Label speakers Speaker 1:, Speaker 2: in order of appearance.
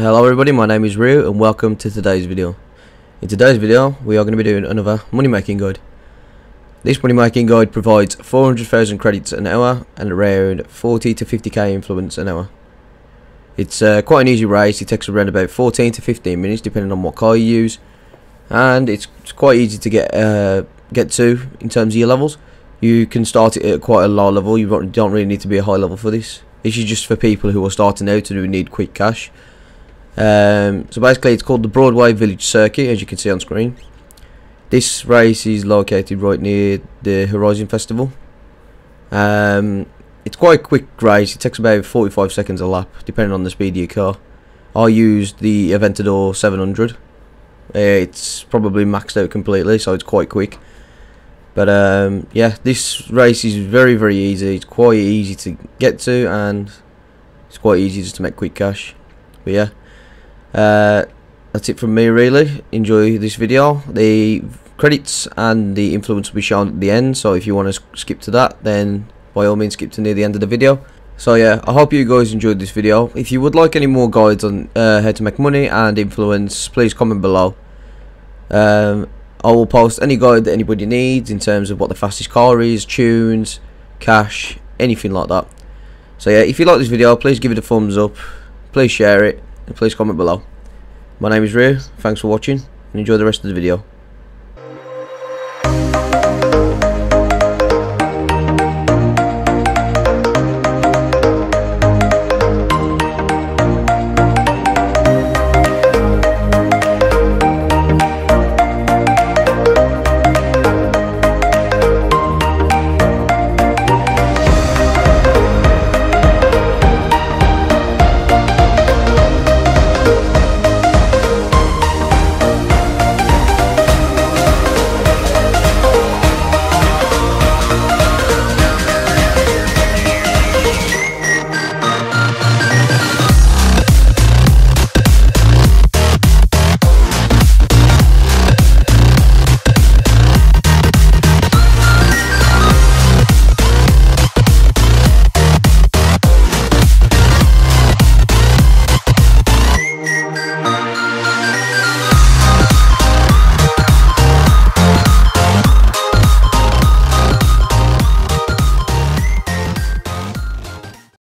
Speaker 1: Hello everybody, my name is Ryu and welcome to today's video. In today's video we are going to be doing another money making guide. This money making guide provides 400,000 credits an hour and around 40 to 50k influence an hour. It's uh, quite an easy race, it takes around about 14 to 15 minutes depending on what car you use and it's, quite easy to get uh, get to in terms of your levels. You can start it at quite a low level, you don't really need to be a high level for this. This is just for people who are starting out and who need quick cash. Um, so basically it's called the Broadway Village Circuit as you can see on screen. This race is located right near the Horizon Festival. Um, it's quite a quick race, it takes about 45 seconds a lap depending on the speed of your car. I used the Aventador 700. Uh, it's probably maxed out completely so it's quite quick. But um, yeah, this race is very very easy, it's quite easy to get to and it's quite easy just to make quick cash. But yeah. Uh, that's it from me really. Enjoy this video. The credits and the influence will be shown at the end, so if you want to skip to that, then by all means skip to near the end of the video. So yeah, I hope you guys enjoyed this video. If you would like any more guides on uh, how to make money and influence, please comment below. Um, I will post any guide that anybody needs in terms of what the fastest car is, tunes, cash, anything like that. So yeah, if you like this video, please give it a thumbs up, please share it, please comment below. My name is Ryu, thanks for watching, and enjoy the rest of the video.